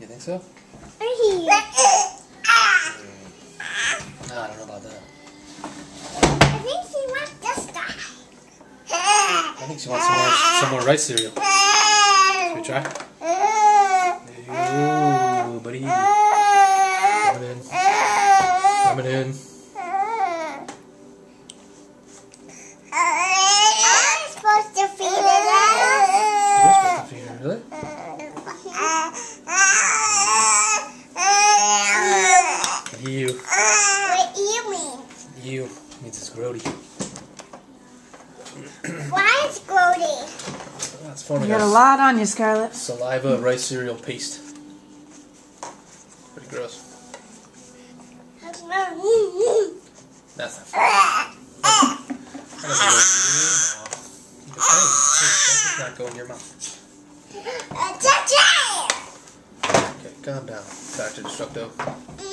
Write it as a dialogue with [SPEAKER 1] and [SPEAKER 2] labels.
[SPEAKER 1] You think so? No, I don't know about that.
[SPEAKER 2] I think she wants this guy.
[SPEAKER 1] I think she wants some more, some more rice cereal. Should we try? Ooh, buddy. Coming in. Coming in.
[SPEAKER 2] Supposed to feed
[SPEAKER 1] her, really? You.
[SPEAKER 2] What do you mean?
[SPEAKER 1] You. Means it's grody.
[SPEAKER 2] Why is Grody?
[SPEAKER 1] That's
[SPEAKER 3] You got a
[SPEAKER 1] a
[SPEAKER 3] lot on you, Scarlett.
[SPEAKER 1] saliva rice cereal paste. Pretty gross. That's not. That's, that doesn't go in your mouth. Hey, hey, that does not go in your mouth. Uh, okay, calm down, Dr. Destructo.